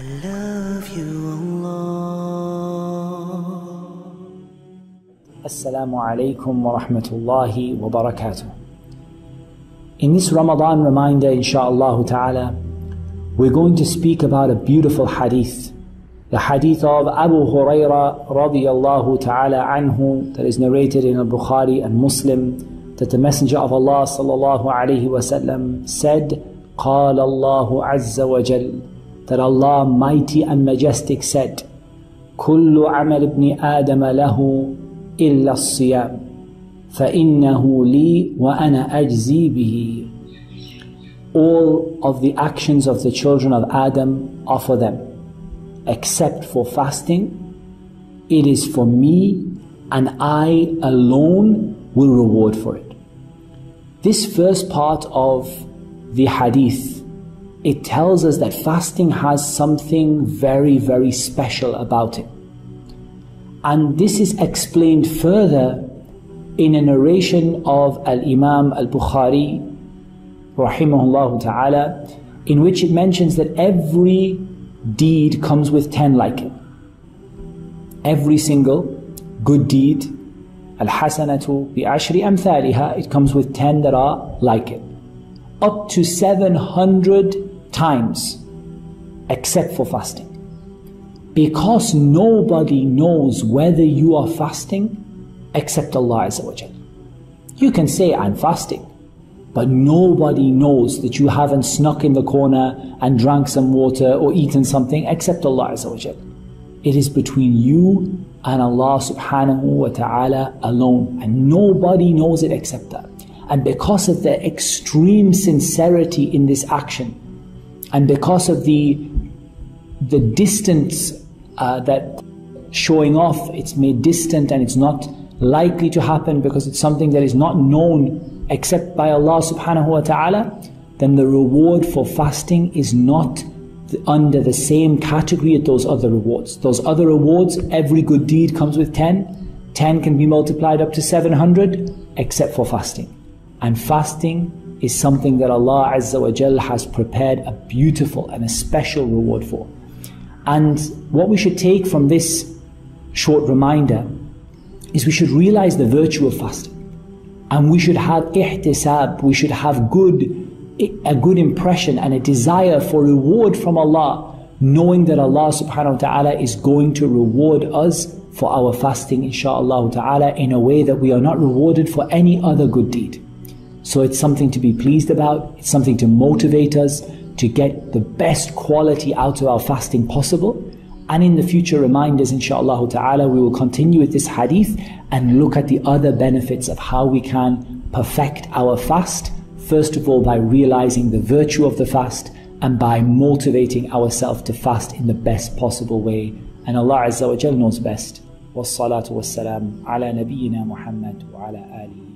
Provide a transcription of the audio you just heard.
I love you, Allah. Assalamu alaikum wa rahmatullahi wa barakatuh. In this Ramadan reminder, insha'Allah ta'ala, we're going to speak about a beautiful hadith. The hadith of Abu Huraira radiyallahu ta'ala anhu that is narrated in Al-Bukhari and Muslim that the Messenger of Allah sallallahu alayhi wasallam said, قال الله عز وجل that Allah mighty and majestic said, كل عمل ابن آدم له إلا الصيام فإنه لي وأنا أجزي به All of the actions of the children of Adam are for them except for fasting it is for me and I alone will reward for it. This first part of the hadith it tells us that fasting has something very very special about it. And this is explained further in a narration of Al-Imam Al-Bukhari rahimahullah ta'ala in which it mentions that every deed comes with 10 like it. Every single good deed Al-Hasanatu bi ashri amthaliha it comes with 10 that are like it. Up to 700 times except for fasting. Because nobody knows whether you are fasting except Allah Azza. You can say, I'm fasting, but nobody knows that you haven't snuck in the corner and drank some water or eaten something except Allah Azza. It is between you and Allah subhanahu wa ta'ala alone, and nobody knows it except that. And because of the extreme sincerity in this action, and because of the the distance uh, that showing off it's made distant and it's not likely to happen because it's something that is not known except by Allah subhanahu wa ta'ala then the reward for fasting is not under the same category as those other rewards. Those other rewards every good deed comes with 10 10 can be multiplied up to 700 except for fasting. And fasting is something that Allah Azza wa Jal has prepared a beautiful and a special reward for and what we should take from this short reminder is we should realize the virtue of fasting. And we should have ihtisab, we should have good, a good impression and a desire for reward from Allah, knowing that Allah subhanahu wa ta'ala is going to reward us for our fasting, inshaAllah ta'ala, in a way that we are not rewarded for any other good deed. So it's something to be pleased about, it's something to motivate us, to get the best quality out of our fasting possible. And in the future reminders, inshaAllah ta'ala, we will continue with this hadith and look at the other benefits of how we can perfect our fast. First of all, by realizing the virtue of the fast and by motivating ourselves to fast in the best possible way. And Allah Azza wa Jal knows best. والصلاة والسلام على نبينا محمد وعلى آله